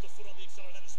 puts the foot on the accelerator. That is